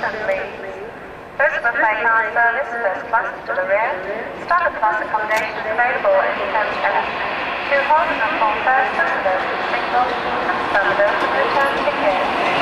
Those of a car service, first class to the rear, standard class accommodation is available in coach F. Two holders and four first, and with single, and standard return tickets.